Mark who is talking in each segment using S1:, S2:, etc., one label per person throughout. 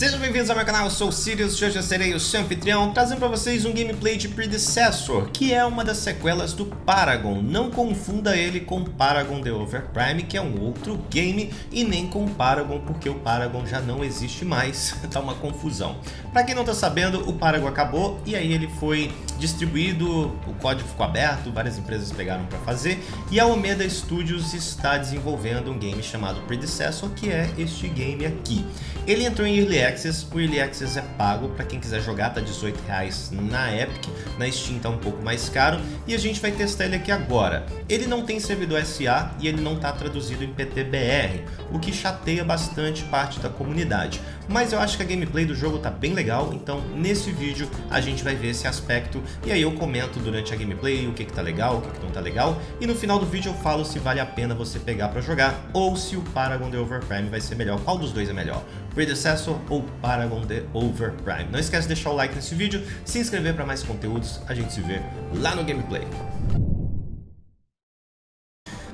S1: Sejam bem-vindos ao meu canal, eu sou o Sirius e hoje eu serei o seu anfitrião, trazendo para vocês um gameplay de Predecessor, que é uma das sequelas do Paragon. Não confunda ele com Paragon The Overprime, que é um outro game, e nem com Paragon, porque o Paragon já não existe mais, tá uma confusão. Para quem não tá sabendo, o Paragon acabou e aí ele foi distribuído, o código ficou aberto, várias empresas pegaram para fazer, e a Omeda Studios está desenvolvendo um game chamado Predecessor, que é este game aqui. Ele entrou em Early Access, o Early Access é pago para quem quiser jogar, tá R$18,00 na Epic, na Steam tá um pouco mais caro e a gente vai testar ele aqui agora. Ele não tem servidor SA e ele não tá traduzido em PTBR, o que chateia bastante parte da comunidade. Mas eu acho que a gameplay do jogo tá bem legal, então nesse vídeo a gente vai ver esse aspecto e aí eu comento durante a gameplay o que que tá legal, o que que não tá legal e no final do vídeo eu falo se vale a pena você pegar para jogar ou se o Paragon The Overprime vai ser melhor, qual dos dois é melhor. Predecessor ou Paragon The Overprime. Não esquece de deixar o like nesse vídeo, se inscrever para mais conteúdos, a gente se vê lá no gameplay.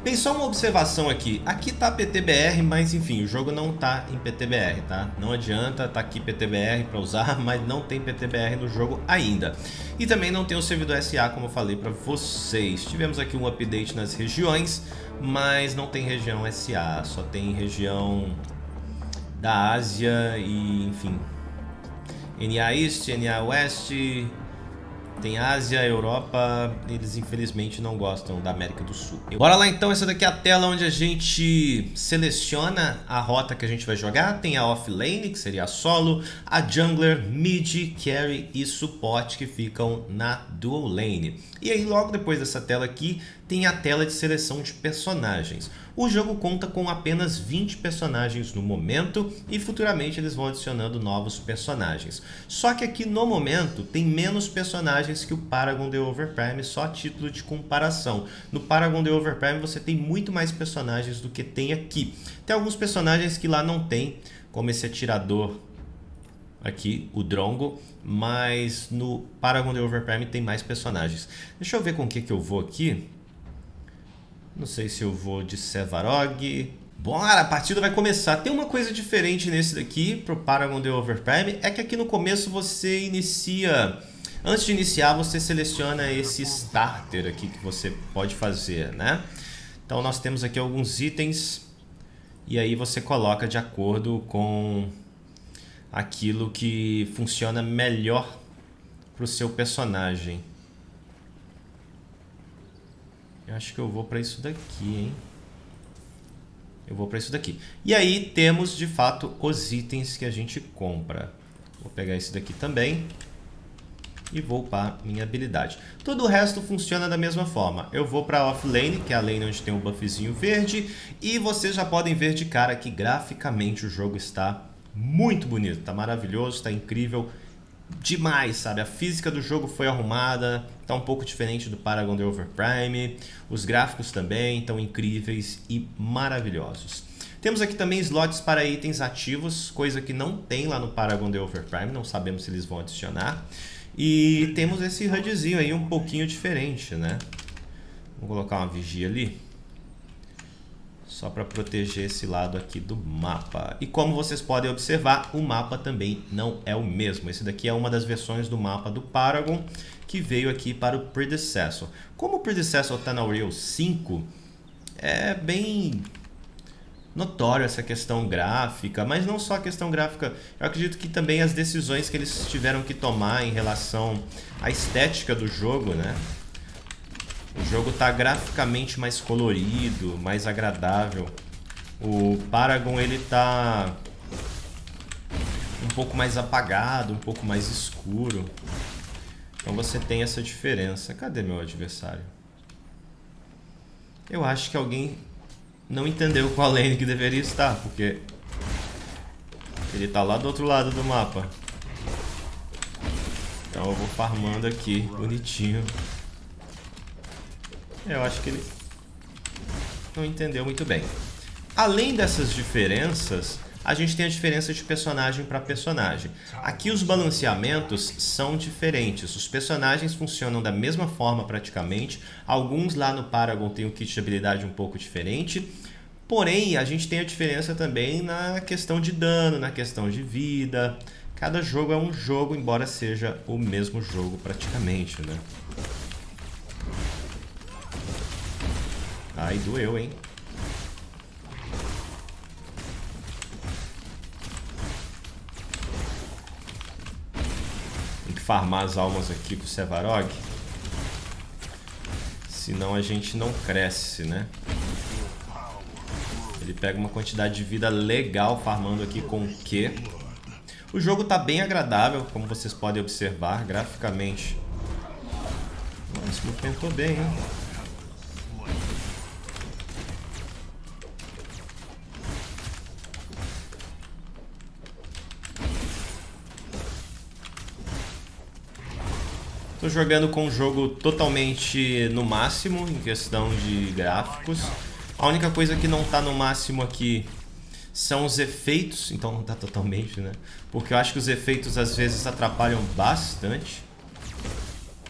S1: Bem, só uma observação aqui. Aqui tá PTBR, mas enfim, o jogo não tá em PTBR, tá? Não adianta, tá aqui PTBR para usar, mas não tem PTBR no jogo ainda. E também não tem o servidor SA, como eu falei para vocês. Tivemos aqui um update nas regiões, mas não tem região SA, só tem região da Ásia e, enfim, NA East, NA West, tem Ásia, Europa, eles infelizmente não gostam da América do Sul. Bora lá então, essa daqui é a tela onde a gente seleciona a rota que a gente vai jogar. Tem a offlane, que seria a solo, a jungler, mid, carry e suporte que ficam na dual lane. E aí logo depois dessa tela aqui, tem a tela de seleção de personagens. O jogo conta com apenas 20 personagens no momento e futuramente eles vão adicionando novos personagens. Só que aqui no momento tem menos personagens que o Paragon The Overprime, só título de comparação. No Paragon The Overprime você tem muito mais personagens do que tem aqui. Tem alguns personagens que lá não tem, como esse atirador aqui, o Drongo, mas no Paragon The Overprime tem mais personagens. Deixa eu ver com o que, que eu vou aqui. Não sei se eu vou de Sevarog. Bora, a partida vai começar. Tem uma coisa diferente nesse daqui, pro Paragon The Overprime, é que aqui no começo você inicia... Antes de iniciar, você seleciona esse starter aqui que você pode fazer, né? Então nós temos aqui alguns itens e aí você coloca de acordo com aquilo que funciona melhor para o seu personagem. Eu acho que eu vou para isso daqui, hein? Eu vou para isso daqui. E aí temos, de fato, os itens que a gente compra. Vou pegar esse daqui também. E vou para minha habilidade. Todo o resto funciona da mesma forma. Eu vou para offlane, que é a lane onde tem o um buffzinho verde. E vocês já podem ver de cara que graficamente o jogo está muito bonito. Está maravilhoso, está incrível demais, sabe? A física do jogo foi arrumada, tá um pouco diferente do Paragon The Overprime. Os gráficos também estão incríveis e maravilhosos. Temos aqui também slots para itens ativos, coisa que não tem lá no Paragon The Overprime, não sabemos se eles vão adicionar. E temos esse HUDzinho aí um pouquinho diferente, né? Vou colocar uma vigia ali só para proteger esse lado aqui do mapa. E como vocês podem observar, o mapa também não é o mesmo. Esse daqui é uma das versões do mapa do Paragon que veio aqui para o Predecessor. Como o Predecessor está na Unreal 5, é bem notório essa questão gráfica, mas não só a questão gráfica, eu acredito que também as decisões que eles tiveram que tomar em relação à estética do jogo, né? O jogo está graficamente mais colorido, mais agradável. O Paragon ele tá um pouco mais apagado, um pouco mais escuro. Então você tem essa diferença. Cadê meu adversário? Eu acho que alguém não entendeu qual lane que deveria estar, porque ele tá lá do outro lado do mapa. Então eu vou farmando aqui, bonitinho. Eu acho que ele não entendeu muito bem. Além dessas diferenças, a gente tem a diferença de personagem para personagem. Aqui os balanceamentos são diferentes. Os personagens funcionam da mesma forma praticamente. Alguns lá no Paragon têm um kit de habilidade um pouco diferente. Porém, a gente tem a diferença também na questão de dano, na questão de vida. Cada jogo é um jogo, embora seja o mesmo jogo praticamente, né? Ai, doeu, hein? Tem que farmar as almas aqui com o Sevarog. Senão a gente não cresce, né? Ele pega uma quantidade de vida legal farmando aqui com o Q. O jogo está bem agradável, como vocês podem observar, graficamente. Nossa, movimentou bem, hein? Jogando com um jogo totalmente no máximo em questão de gráficos. A única coisa que não está no máximo aqui são os efeitos, então não está totalmente, né? Porque eu acho que os efeitos às vezes atrapalham bastante.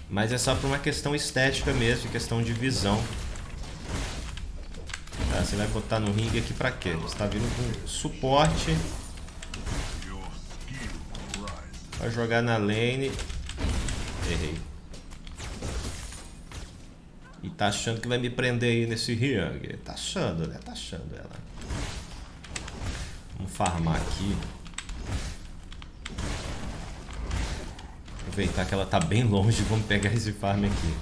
S1: Mas é só por uma questão estética mesmo, questão de visão. Tá, você vai botar no ringue aqui pra quê? Você tá vindo com suporte. Vai jogar na lane. Errei. E tá achando que vai me prender aí nesse ring. Tá achando, né? Tá achando ela. Vamos farmar aqui. Aproveitar que ela tá bem longe. Vamos pegar esse farm aqui.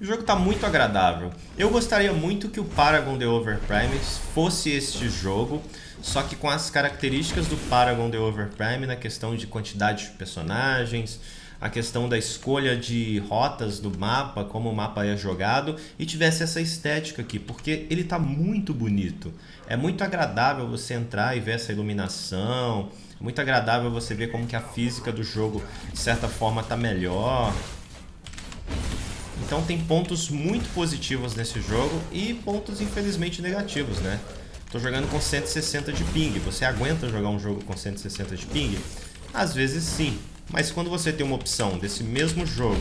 S1: O jogo tá muito agradável. Eu gostaria muito que o Paragon The Overprime fosse este jogo, só que com as características do Paragon The Overprime na questão de quantidade de personagens, a questão da escolha de rotas do mapa, como o mapa é jogado, e tivesse essa estética aqui, porque ele está muito bonito. É muito agradável você entrar e ver essa iluminação, é muito agradável você ver como que a física do jogo, de certa forma, está melhor. Então tem pontos muito positivos nesse jogo e pontos infelizmente negativos, né? Tô jogando com 160 de ping. Você aguenta jogar um jogo com 160 de ping? Às vezes sim, mas quando você tem uma opção desse mesmo jogo,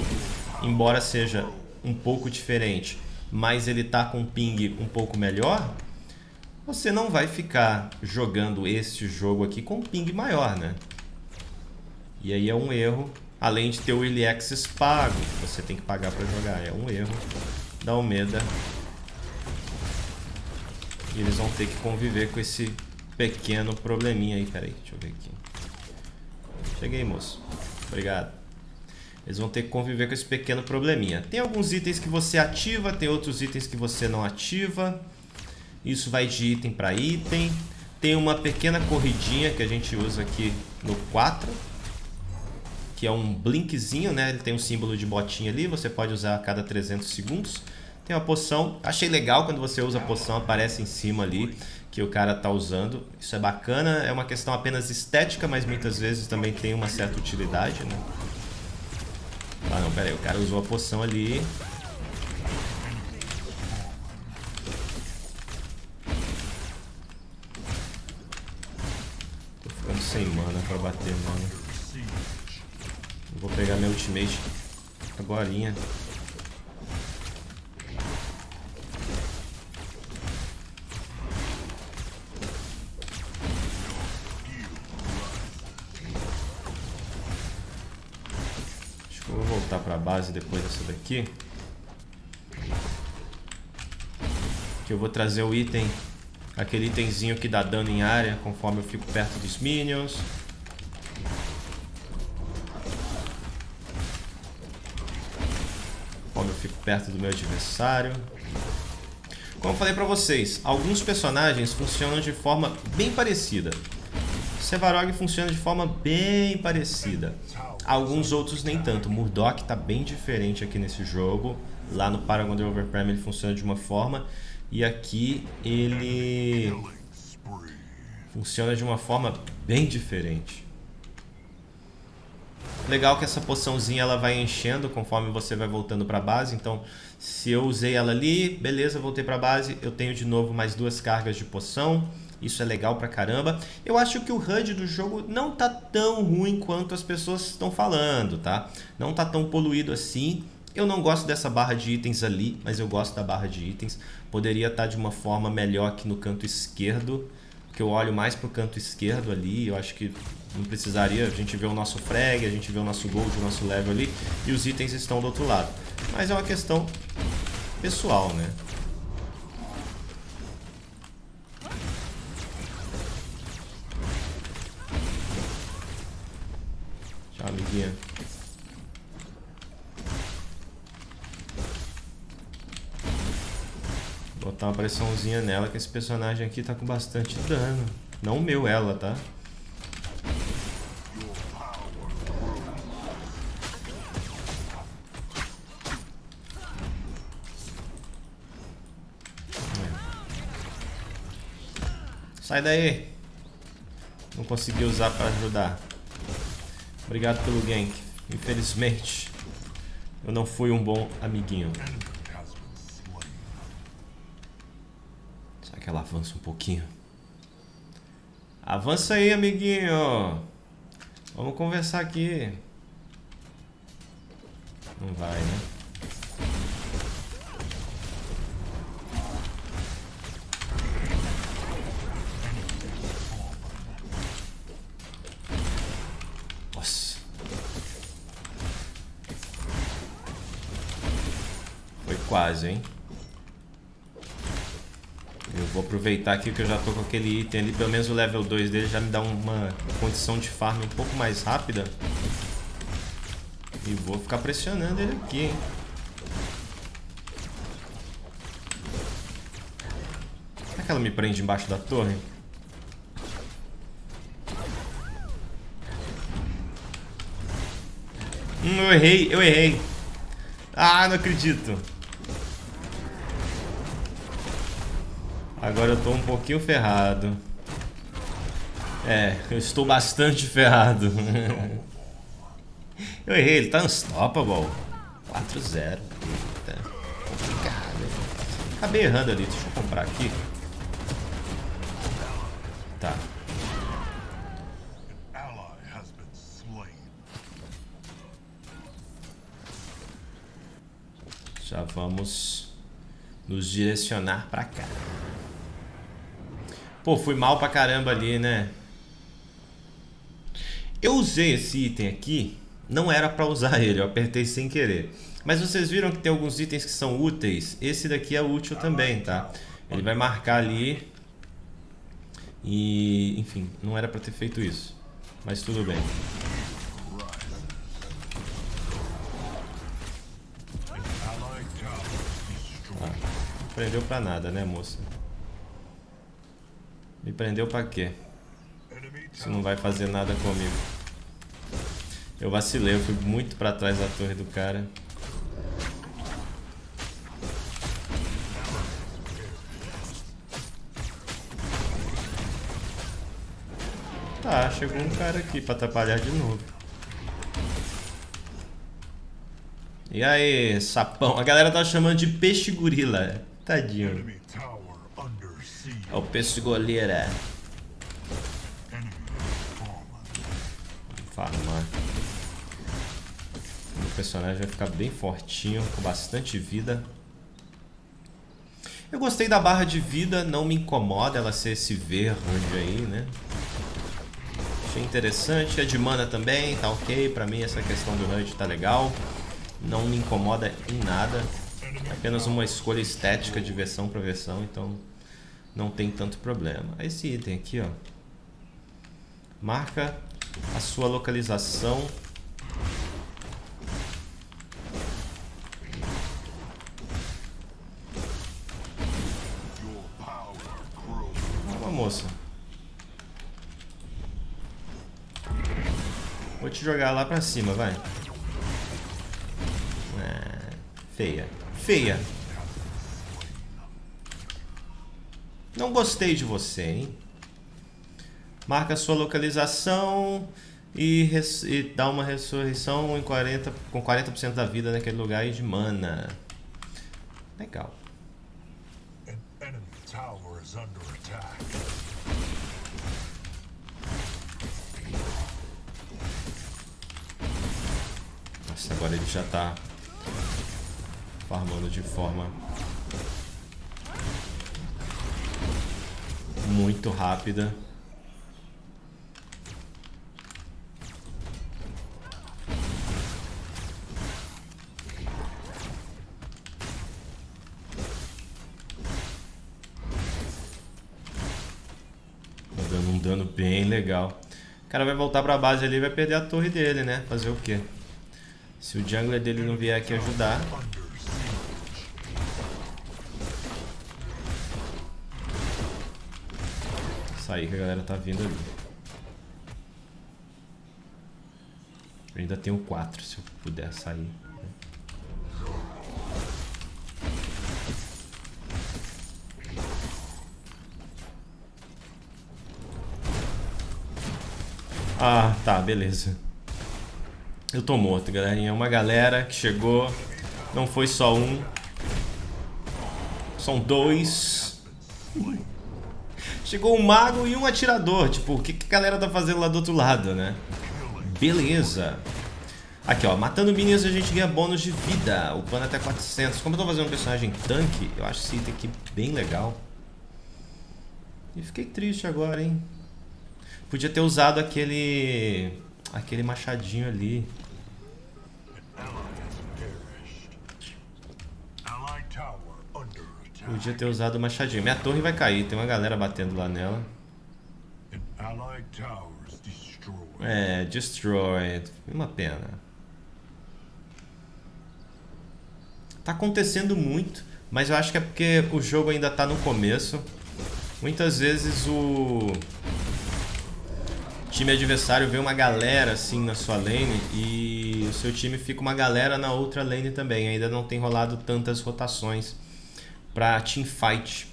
S1: embora seja um pouco diferente, mas ele tá com um ping um pouco melhor, você não vai ficar jogando este jogo aqui com um ping maior, né? E aí é um erro, além de ter o Early Access pago, você tem que pagar para jogar, é um erro da Almeida. E eles vão ter que conviver com esse pequeno probleminha aí, peraí, deixa eu ver aqui. Cheguei, moço. Obrigado. Eles vão ter que conviver com esse pequeno probleminha. Tem alguns itens que você ativa, tem outros itens que você não ativa. Isso vai de item para item. Tem uma pequena corridinha que a gente usa aqui no 4. Que é um blinkzinho, né? Ele tem um símbolo de botinha ali. Você pode usar a cada 300 segundos. Tem uma poção. Achei legal quando você usa a poção, aparece em cima ali que o cara tá usando. Isso é bacana, é uma questão apenas estética, mas muitas vezes também tem uma certa utilidade, né? Ah não, pera aí, o cara usou a poção ali. Tô ficando sem mana pra bater, mano. Vou pegar meu ultimate agora. Voltar para a base depois dessa daqui. Que eu vou trazer o item, aquele itemzinho que dá dano em área conforme eu fico perto dos minions. Conforme eu fico perto do meu adversário. Como eu falei para vocês, alguns personagens funcionam de forma bem parecida. Sevarog funciona de forma bem parecida. Alguns outros nem tanto. Murdoch está bem diferente aqui nesse jogo. Lá no Paragon The Overprime ele funciona de uma forma. E aqui ele funciona de uma forma bem diferente. Legal que essa poçãozinha ela vai enchendo conforme você vai voltando para a base. Então, se eu usei ela ali, beleza, voltei para a base, eu tenho de novo mais duas cargas de poção. Isso é legal pra caramba. Eu acho que o HUD do jogo não tá tão ruim quanto as pessoas estão falando, tá? Não tá tão poluído assim. Eu não gosto dessa barra de itens ali, mas eu gosto da barra de itens. Poderia estar de uma forma melhor aqui no canto esquerdo, que eu olho mais pro canto esquerdo ali. Eu acho que não precisaria, a gente vê o nosso frag, a gente vê o nosso gold, o nosso level ali, e os itens estão do outro lado. Mas é uma questão pessoal, né? Tchau, amiguinha. Botar uma pressãozinha nela, que esse personagem aqui tá com bastante dano. Não o meu, ela, tá? Sai daí. Não consegui usar para ajudar. Obrigado pelo gank. Infelizmente, eu não fui um bom amiguinho. Será que ela avança um pouquinho? Avança aí, amiguinho. Vamos conversar aqui. Não vai, né? Quase, hein? Eu vou aproveitar aqui que eu já tô com aquele item ali, pelo menos o level 2 dele já me dá uma condição de farm um pouco mais rápida. E vou ficar pressionando ele aqui, hein? Será que ela me prende embaixo da torre? Hum, eu errei, eu errei. Ah, não acredito. Agora eu tô um pouquinho ferrado. É, eu estou bastante ferrado. eu errei, ele tá unstoppable. 4-0. Eita. Complicado. Acabei errando ali, deixa eu comprar aqui. Tá. Já vamos nos direcionar pra cá. Pô, fui mal pra caramba ali, né? Eu usei esse item aqui, não era pra usar ele, eu apertei sem querer. Mas vocês viram que tem alguns itens que são úteis? Esse daqui é útil também, tá? Ele vai marcar ali. E, enfim, não era pra ter feito isso. Mas tudo bem. Ah, não prendeu pra nada, né, moça? Me prendeu pra quê? Se não vai fazer nada comigo. Eu vacilei, eu fui muito pra trás da torre do cara. Tá, chegou um cara aqui pra atrapalhar de novo. E aí, sapão? A galera tá chamando de peixe gorila. Tadinho. É o peixe goleira. Farmar. O personagem vai ficar bem fortinho, com bastante vida. Eu gostei da barra de vida, não me incomoda ela ser esse verde aí, né? Achei interessante. A de mana também, tá ok. Pra mim essa questão do HUD tá legal. Não me incomoda em nada. Apenas uma escolha estética de versão para versão, então não tem tanto problema. Esse item aqui, ó, marca a sua localização. Calma, moça. Vou te jogar lá pra cima, vai. Ah, feia. Feia. Não gostei de você, hein? Marca sua localização e, e dá uma ressurreição em 40, com 40% da vida naquele lugar e de mana. Legal. Nossa, agora ele já tá farmando de forma muito rápida. Tá dando um dano bem legal. O cara vai voltar pra base ali e vai perder a torre dele, né? Fazer o quê? Se o jungler dele não vier aqui ajudar... Sair que a galera tá vindo ali. Eu ainda tenho 4 se eu puder sair. Ah, tá, beleza. Eu tô morto, galerinha. Uma galera que chegou. Não foi só um. São dois. Chegou um mago e um atirador. Tipo, o que, que a galera tá fazendo lá do outro lado, né? Beleza. Aqui, ó. Matando minions a gente ganha bônus de vida. Upando até 400. Como eu tô fazendo um personagem tanque, eu acho esse item aqui bem legal. E fiquei triste agora, hein? Podia ter usado aquele... Aquele machadinho ali. Podia ter usado o machadinho. Minha torre vai cair, tem uma galera batendo lá nela. É, destroyed. Uma pena. Tá acontecendo muito, mas eu acho que é porque o jogo ainda tá no começo. Muitas vezes o time adversário vê uma galera assim na sua lane e o seu time fica uma galera na outra lane também. Ainda não tem rolado tantas rotações para teamfight.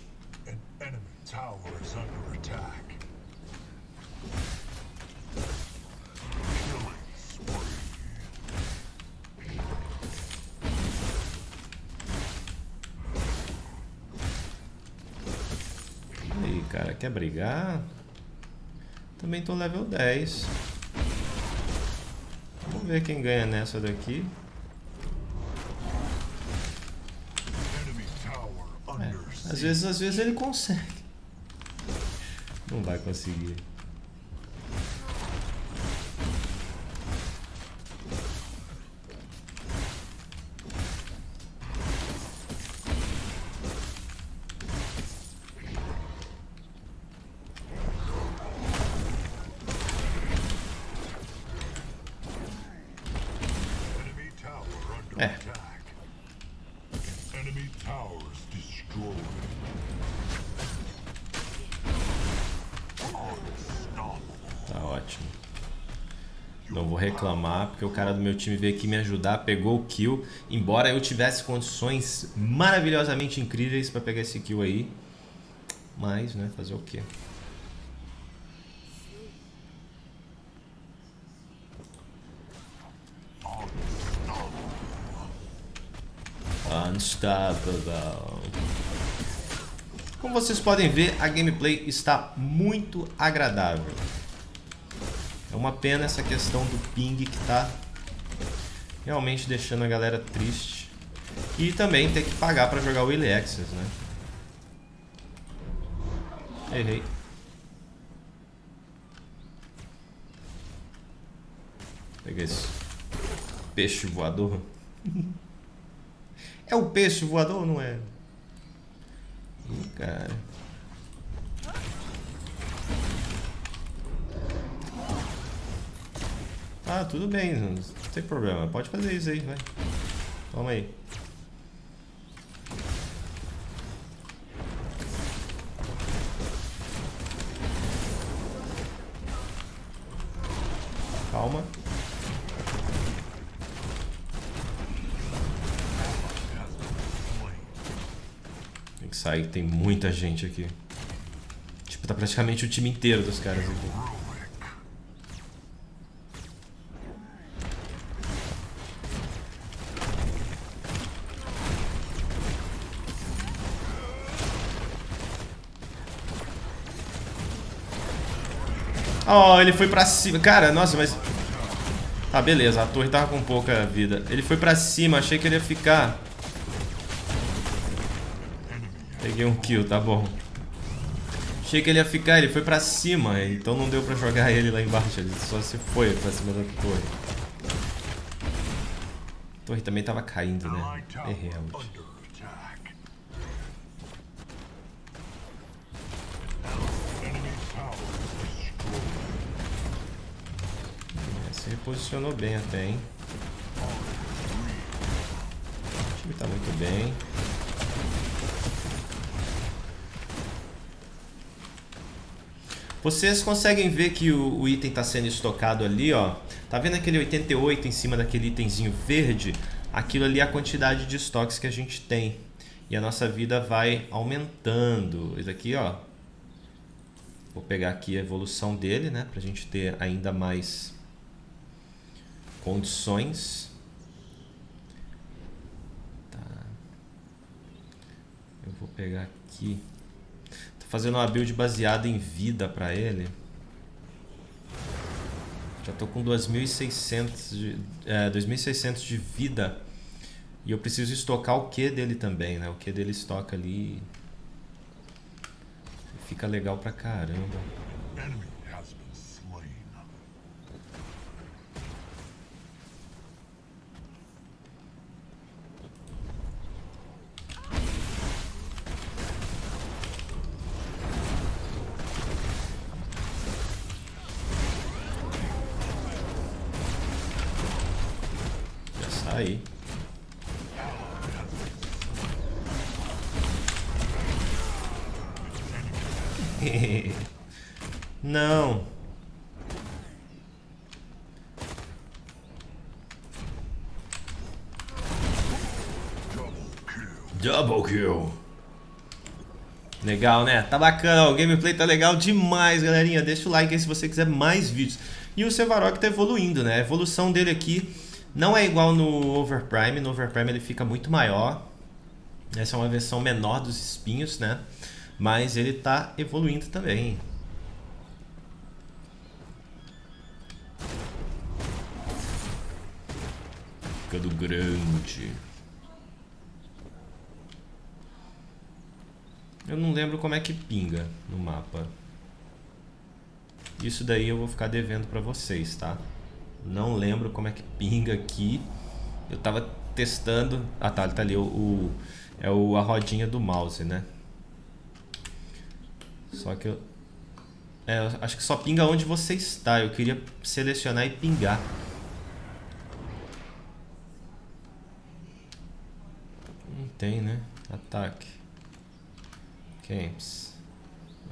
S1: Aí, cara, quer brigar? Também tô level 10. Vamos ver quem ganha nessa daqui. É, às vezes, às vezes ele consegue. Não vai conseguir. Reclamar, porque o cara do meu time veio aqui me ajudar, pegou o kill, embora eu tivesse condições maravilhosamente incríveis para pegar esse kill aí. Mas, né, fazer o quê? Unstoppable. Como vocês podem ver, a gameplay está muito agradável. Uma pena essa questão do ping que tá realmente deixando a galera triste. E também ter que pagar pra jogar o Early Access, né? Errei. Peguei esse peixe voador. é o peixe voador ou não é? Cara. Ah, tudo bem, não tem problema. Pode fazer isso aí, vai. Toma aí. Calma. Tem que sair, tem muita gente aqui. Tipo, tá praticamente o time inteiro dos caras aqui. Oh, ele foi pra cima. Cara, nossa, mas... Tá, beleza. A torre tava com pouca vida. Ele foi pra cima. Achei que ele ia ficar Peguei um kill, tá bom. Achei que ele ia ficar, ele foi pra cima, então não deu pra jogar ele lá embaixo, ele só se foi pra cima da torre. A torre também tava caindo, né? Errei. Se reposicionou bem até, hein? O time tá muito bem. Vocês conseguem ver que o, o item está sendo estocado ali, ó. Tá vendo aquele 88 em cima daquele itemzinho verde? Aquilo ali é a quantidade de estoques que a gente tem. E a nossa vida vai aumentando. Isso aqui, ó. Vou pegar aqui a evolução dele, né? Pra gente ter ainda mais condições. Tá. Eu vou pegar aqui fazendo uma build baseada em vida para ele. Já tô com 2.600 de, é, 2.600 de vida. E eu preciso estocar o Q dele também, né? O Q dele estoca ali. Fica legal pra caramba. aí. Double kill. Legal, né? Tá bacana, o gameplay tá legal demais, galerinha. Deixa o like aí se você quiser mais vídeos. E o Sevarok tá evoluindo, né? A evolução dele aqui não é igual no Overprime, no Overprime ele fica muito maior. Essa é uma versão menor dos espinhos, né? Mas ele está evoluindo também. Ficando grande. Eu não lembro como é que pinga no mapa. Isso daí eu vou ficar devendo para vocês, tá? Não lembro como é que pinga aqui. Eu tava testando. Ah tá, tá ali o, o é o, a rodinha do mouse, né? Só que eu é, eu acho que só pinga onde você está. Eu queria selecionar e pingar. Não tem, né? Ataque. Camps.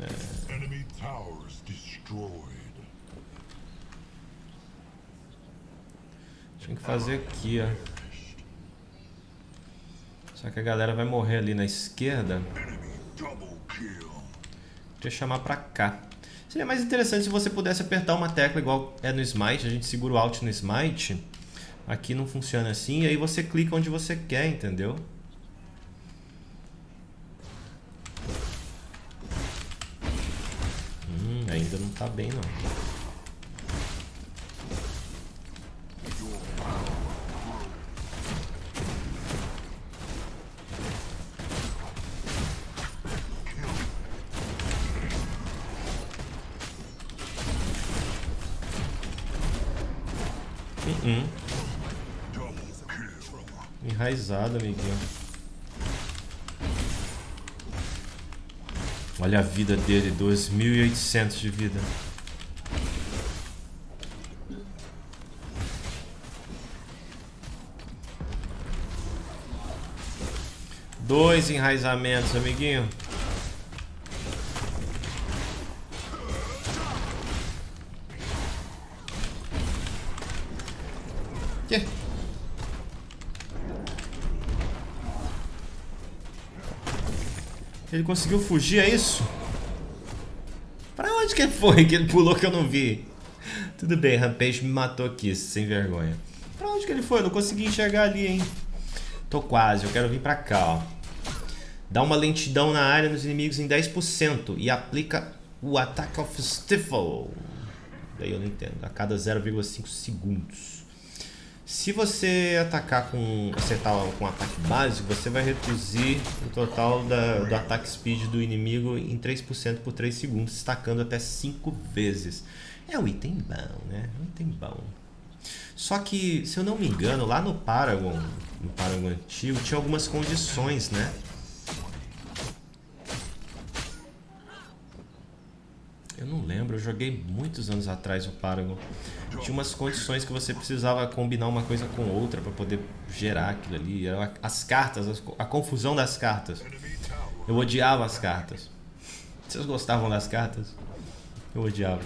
S1: É. Enemy towers destroyed. Tinha que fazer aqui, ó. Só que a galera vai morrer ali na esquerda. Deixa eu chamar pra cá. Seria mais interessante se você pudesse apertar uma tecla igual é no Smite. A gente segura o Alt no Smite. Aqui não funciona assim. E aí você clica onde você quer, entendeu? Ainda não tá bem não. Hum. Enraizado, amiguinho. Olha a vida dele, 2.800 de vida. Dois enraizamentos, amiguinho. Ele conseguiu fugir, é isso? Pra onde que foi que ele pulou que eu não vi? Tudo bem, Rampage me matou aqui, sem vergonha. Pra onde que ele foi? Eu não consegui enxergar ali, hein? Tô quase, eu quero vir pra cá, ó. Dá uma lentidão na área dos inimigos em 10% e aplica o Attack of Stifle. Daí eu não entendo. A cada 0,5 segundos. Se você atacar com acertar com um ataque básico, você vai reduzir o total da, do ataque speed do inimigo em 3% por 3 segundos, destacando até 5 vezes. É um item bom, né? É um item bom. Só que, se eu não me engano, lá no Paragon, no Paragon antigo, tinha algumas condições, né? Eu não lembro, eu joguei muitos anos atrás o Paragon. Tinha umas condições que você precisava combinar uma coisa com outra para poder gerar aquilo ali. As cartas, a confusão das cartas. Eu odiava as cartas. Vocês gostavam das cartas? Eu odiava.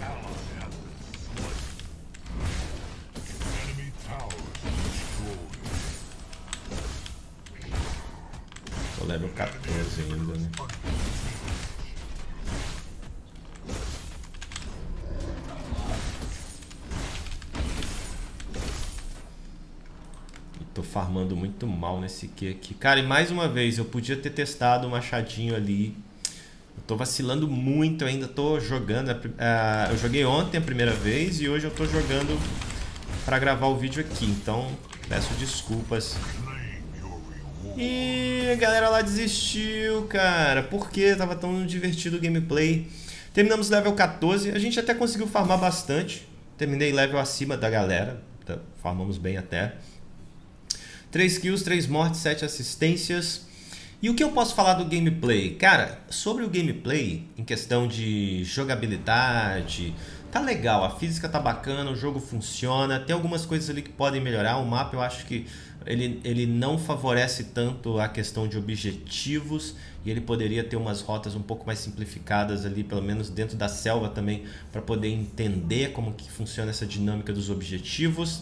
S1: Tô level 14 ainda, né? Farmando muito mal nesse Q aqui. Cara, e mais uma vez, eu podia ter testado o machadinho ali. Eu tô vacilando muito, ainda tô jogando. Eu joguei ontem a primeira vez e hoje eu tô jogando para gravar o vídeo aqui. Então, peço desculpas. E a galera lá desistiu, cara. Por que? Tava tão divertido o gameplay. Terminamos level 14. A gente até conseguiu farmar bastante. Terminei level acima da galera. Tá, farmamos bem até. 3 kills, 3 mortes, 7 assistências. E o que eu posso falar do gameplay? Cara, sobre o gameplay, em questão de jogabilidade, tá legal, a física tá bacana, o jogo funciona, tem algumas coisas ali que podem melhorar. O mapa eu acho que ele, ele não favorece tanto a questão de objetivos e ele poderia ter umas rotas um pouco mais simplificadas ali, pelo menos dentro da selva também, para poder entender como que funciona essa dinâmica dos objetivos.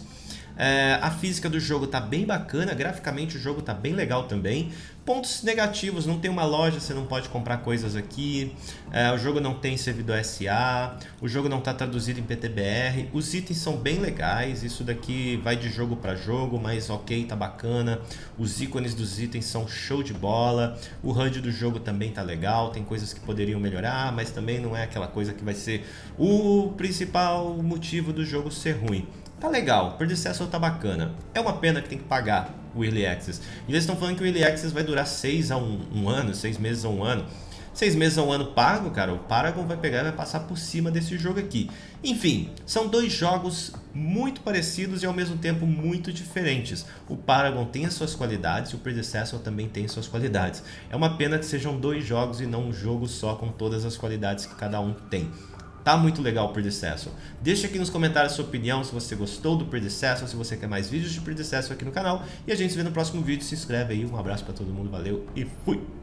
S1: É, a física do jogo tá bem bacana, graficamente o jogo tá bem legal também. Pontos negativos, não tem uma loja, você não pode comprar coisas aqui. É, o jogo não tem servidor SA, o jogo não está traduzido em PTBR. Os itens são bem legais, isso daqui vai de jogo para jogo, mas ok, tá bacana. Os ícones dos itens são show de bola. O HUD do jogo também tá legal, tem coisas que poderiam melhorar, mas também não é aquela coisa que vai ser o principal motivo do jogo ser ruim. Tá legal, o Predecessor tá bacana. É uma pena que tem que pagar o Early Access. E eles estão falando que o Early Access vai durar 6 a 1 um, um ano, 6 meses a um ano. 6 meses a um ano pago, cara, o Paragon vai pegar e vai passar por cima desse jogo aqui. Enfim, são dois jogos muito parecidos e ao mesmo tempo muito diferentes. O Paragon tem as suas qualidades e o Predecessor também tem suas qualidades. É uma pena que sejam dois jogos e não um jogo só com todas as qualidades que cada um tem. Tá muito legal o Predecessor. Deixa aqui nos comentários sua opinião, se você gostou do Predecessor, se você quer mais vídeos de Predecessor aqui no canal. E a gente se vê no próximo vídeo. Se inscreve aí. Um abraço para todo mundo, valeu e fui!